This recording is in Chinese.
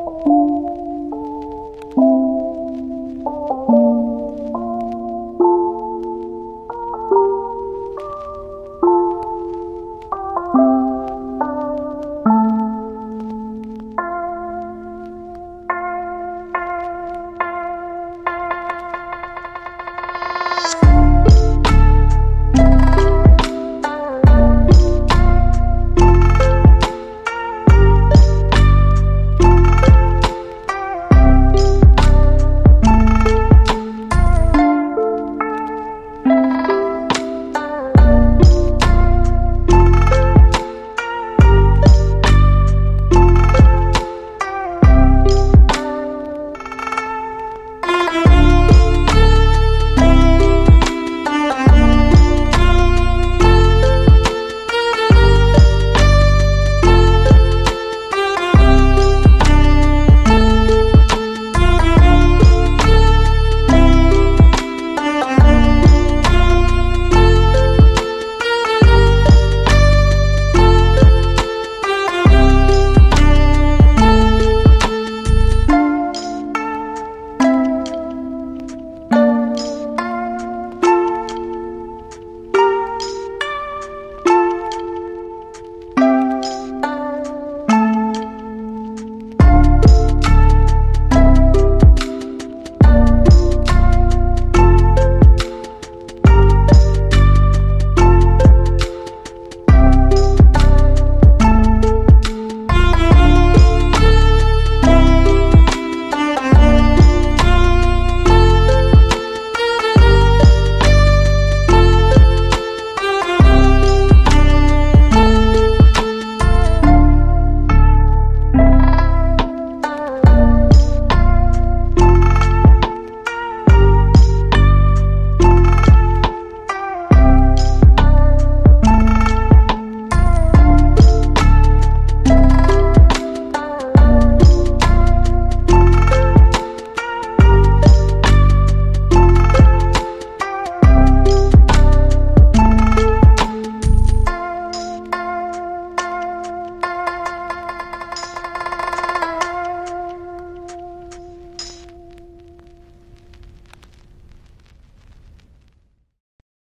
哦。